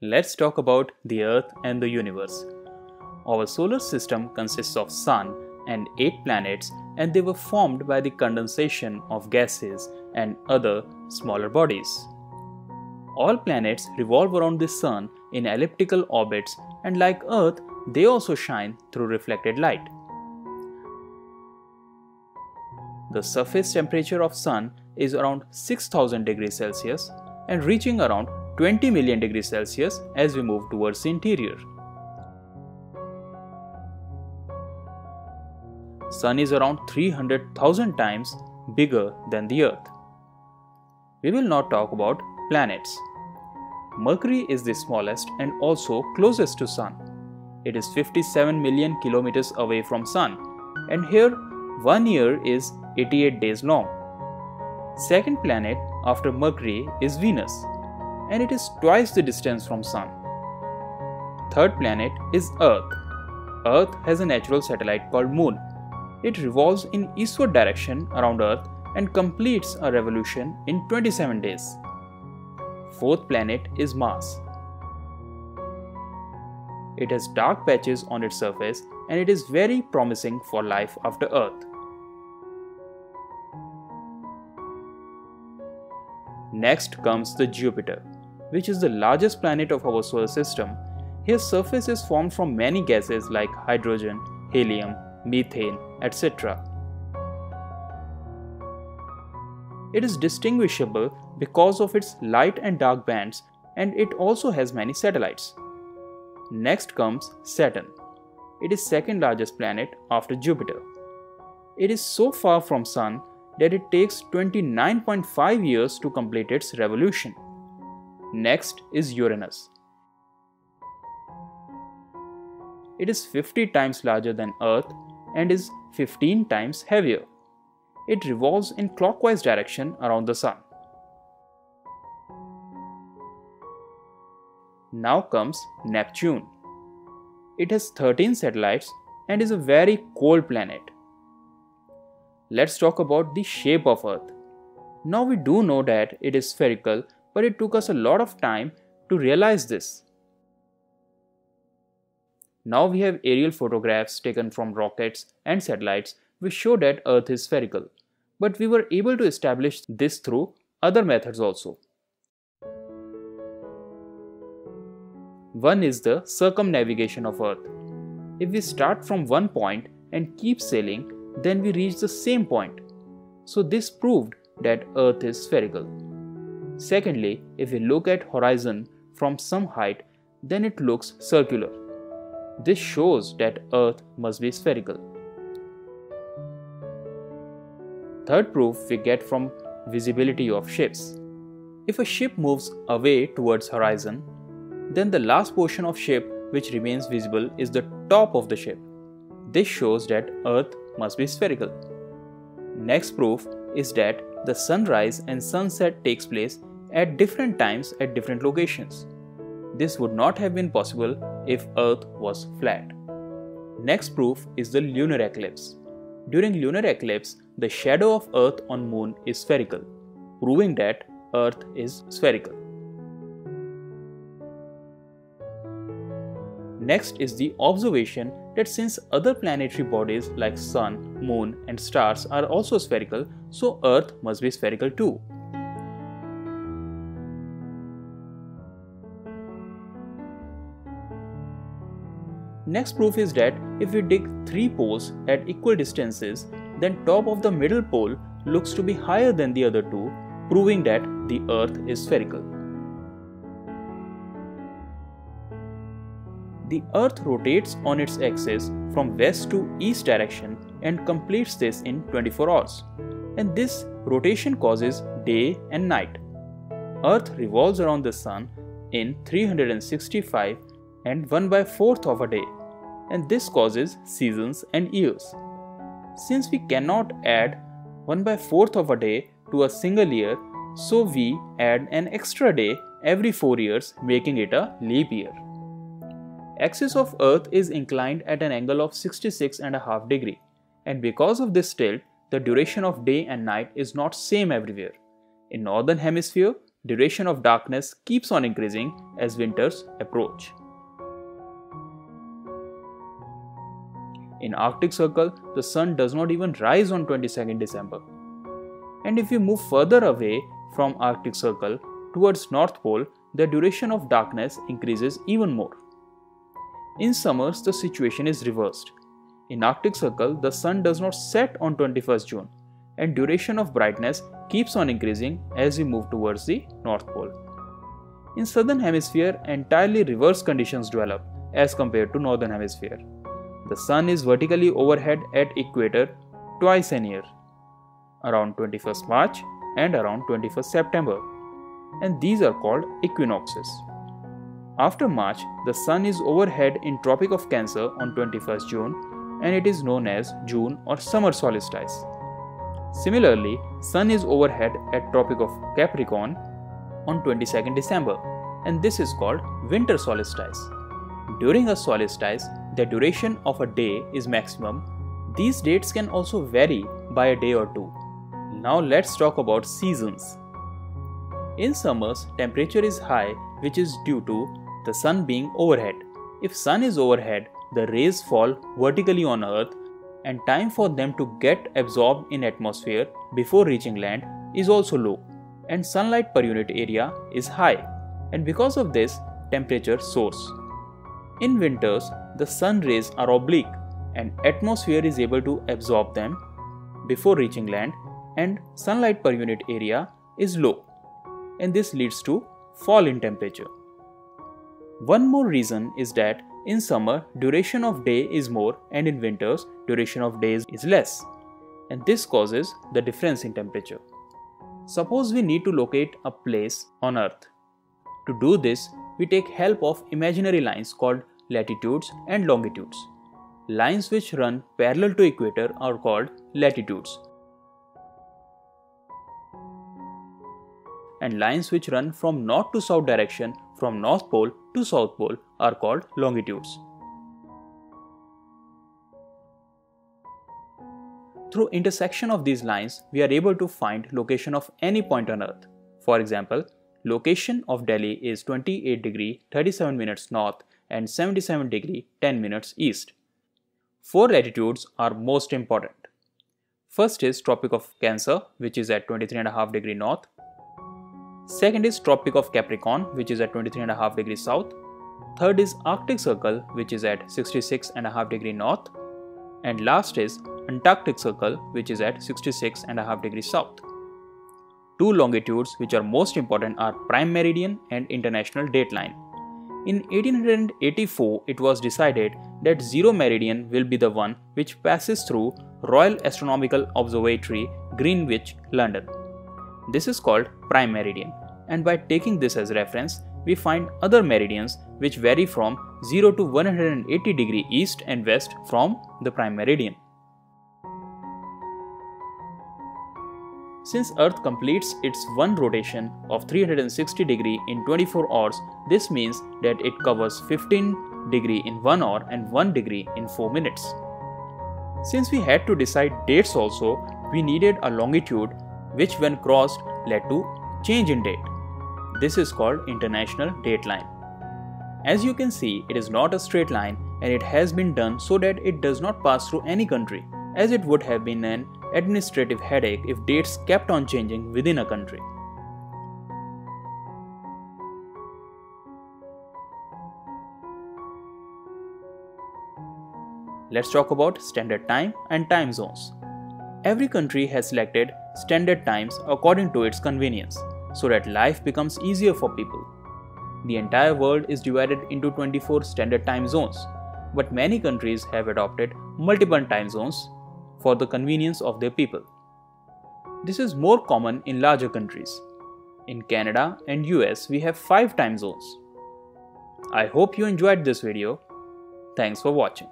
Let's talk about the Earth and the universe. Our solar system consists of Sun and 8 planets and they were formed by the condensation of gases and other smaller bodies. All planets revolve around the Sun in elliptical orbits and like Earth, they also shine through reflected light. The surface temperature of Sun is around 6000 degrees Celsius and reaching around 20 million degrees Celsius as we move towards the interior. Sun is around 300,000 times bigger than the Earth. We will now talk about planets. Mercury is the smallest and also closest to Sun. It is 57 million kilometers away from Sun and here one year is 88 days long. Second planet after Mercury is Venus and it is twice the distance from Sun. Third planet is Earth. Earth has a natural satellite called Moon. It revolves in eastward direction around Earth and completes a revolution in 27 days. Fourth planet is Mars. It has dark patches on its surface and it is very promising for life after Earth. Next comes the Jupiter which is the largest planet of our solar system, his surface is formed from many gases like hydrogen, helium, methane, etc. It is distinguishable because of its light and dark bands and it also has many satellites. Next comes Saturn. It is second largest planet after Jupiter. It is so far from Sun that it takes 29.5 years to complete its revolution. Next is Uranus. It is 50 times larger than Earth and is 15 times heavier. It revolves in clockwise direction around the Sun. Now comes Neptune. It has 13 satellites and is a very cold planet. Let's talk about the shape of Earth. Now we do know that it is spherical but it took us a lot of time to realize this. Now we have aerial photographs taken from rockets and satellites which show that Earth is spherical, but we were able to establish this through other methods also. One is the circumnavigation of Earth. If we start from one point and keep sailing, then we reach the same point. So this proved that Earth is spherical. Secondly, if we look at horizon from some height, then it looks circular. This shows that Earth must be spherical. Third proof we get from visibility of ships. If a ship moves away towards horizon, then the last portion of ship which remains visible is the top of the ship. This shows that Earth must be spherical. Next proof is that the sunrise and sunset takes place at different times at different locations. This would not have been possible if Earth was flat. Next proof is the lunar eclipse. During lunar eclipse, the shadow of Earth on moon is spherical, proving that Earth is spherical. Next is the observation that since other planetary bodies like Sun, Moon, and stars are also spherical, so Earth must be spherical too. Next proof is that if we dig three poles at equal distances, then top of the middle pole looks to be higher than the other two, proving that the earth is spherical. The earth rotates on its axis from west to east direction and completes this in 24 hours. And this rotation causes day and night. Earth revolves around the sun in 365 and 1 by 4th of a day and this causes seasons and years. Since we cannot add 1 by 4th of a day to a single year, so we add an extra day every 4 years making it a leap year. Axis of earth is inclined at an angle of 66.5 degree and because of this tilt the duration of day and night is not same everywhere. In northern hemisphere duration of darkness keeps on increasing as winters approach. In Arctic Circle, the sun does not even rise on 22nd December. And if we move further away from Arctic Circle towards North Pole, the duration of darkness increases even more. In summers, the situation is reversed. In Arctic Circle, the sun does not set on 21st June, and duration of brightness keeps on increasing as we move towards the North Pole. In Southern Hemisphere, entirely reverse conditions develop as compared to Northern Hemisphere. The sun is vertically overhead at equator twice a year, around 21st March and around 21st September, and these are called equinoxes. After March, the sun is overhead in Tropic of Cancer on 21st June and it is known as June or summer solstice. Similarly, Sun is overhead at Tropic of Capricorn on 22nd December and this is called winter solstice. During a solstice, the duration of a day is maximum. These dates can also vary by a day or two. Now let's talk about seasons. In summers, temperature is high which is due to the sun being overhead. If sun is overhead, the rays fall vertically on earth and time for them to get absorbed in atmosphere before reaching land is also low and sunlight per unit area is high and because of this temperature soars. In winters the sun rays are oblique and atmosphere is able to absorb them before reaching land and sunlight per unit area is low and this leads to fall in temperature. One more reason is that in summer, duration of day is more and in winters, duration of days is less. And this causes the difference in temperature. Suppose we need to locate a place on earth. To do this, we take help of imaginary lines called latitudes and longitudes. Lines which run parallel to equator are called latitudes. And lines which run from north to south direction from north pole to south pole are called longitudes. Through intersection of these lines, we are able to find location of any point on earth. For example, location of Delhi is 28 degree 37 minutes north and 77 degree 10 minutes east. Four latitudes are most important. First is Tropic of Cancer which is at 23.5 degree north. Second is Tropic of Capricorn which is at 23.5 degree south. Third is Arctic Circle which is at 66.5 degree north. And last is Antarctic Circle which is at 66.5 degrees south. Two longitudes which are most important are prime meridian and international dateline. In 1884, it was decided that zero meridian will be the one which passes through Royal Astronomical Observatory, Greenwich, London. This is called prime meridian, and by taking this as reference, we find other meridians which vary from 0 to 180 degree east and west from the prime meridian. Since Earth completes its one rotation of 360 degree in 24 hours, this means that it covers 15 degree in 1 hour and 1 degree in 4 minutes. Since we had to decide dates also, we needed a longitude which when crossed led to change in date. This is called international date line. As you can see, it is not a straight line and it has been done so that it does not pass through any country, as it would have been an administrative headache if dates kept on changing within a country. Let's talk about standard time and time zones. Every country has selected standard times according to its convenience so that life becomes easier for people. The entire world is divided into 24 standard time zones, but many countries have adopted multiple time zones for the convenience of their people. This is more common in larger countries. In Canada and US, we have 5 time zones. I hope you enjoyed this video. Thanks for watching.